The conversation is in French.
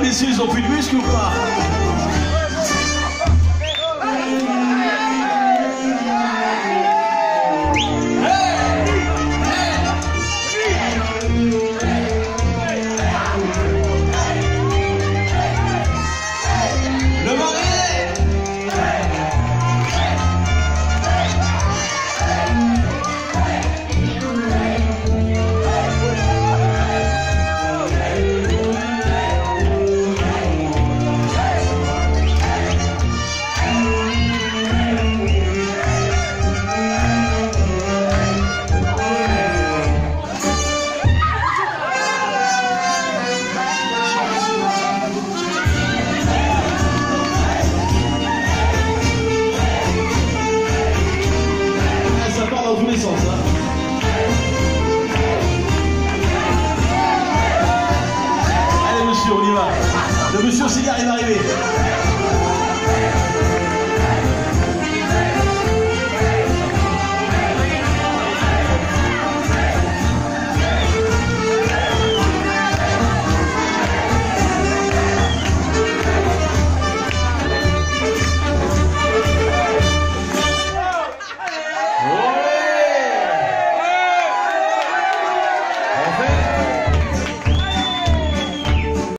messieurs, ils ont plus de muscles ou pas? Monsieur, cigare va arriver.